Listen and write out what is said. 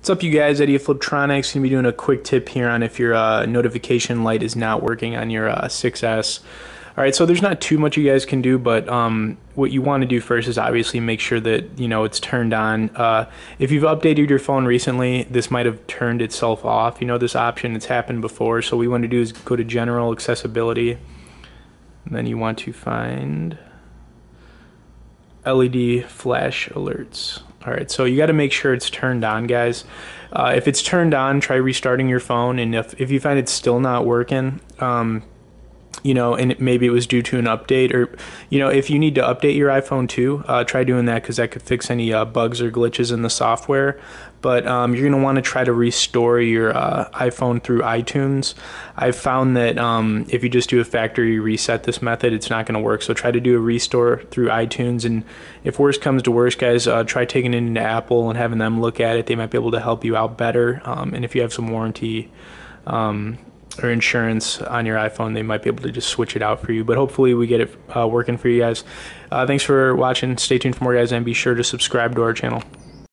What's up, you guys? Eddie of Fliptroniks. Gonna be doing a quick tip here on if your uh, notification light is not working on your uh, 6S. All right, so there's not too much you guys can do, but um, what you want to do first is obviously make sure that you know it's turned on. Uh, if you've updated your phone recently, this might have turned itself off. You know this option; it's happened before. So what we want to do is go to General Accessibility, and then you want to find LED flash alerts. All right, so you got to make sure it's turned on, guys. Uh, if it's turned on, try restarting your phone, and if, if you find it's still not working, um, you know, and maybe it was due to an update, or you know, if you need to update your iPhone too, uh, try doing that because that could fix any uh, bugs or glitches in the software. But um, you're gonna want to try to restore your uh, iPhone through iTunes. I've found that um, if you just do a factory reset this method, it's not gonna work. So try to do a restore through iTunes, and if worse comes to worse, guys, uh, try taking it into Apple and having them look at it. They might be able to help you out better. Um, and if you have some warranty. Um, or insurance on your iPhone, they might be able to just switch it out for you. But hopefully, we get it uh, working for you guys. Uh, thanks for watching. Stay tuned for more, guys, and be sure to subscribe to our channel.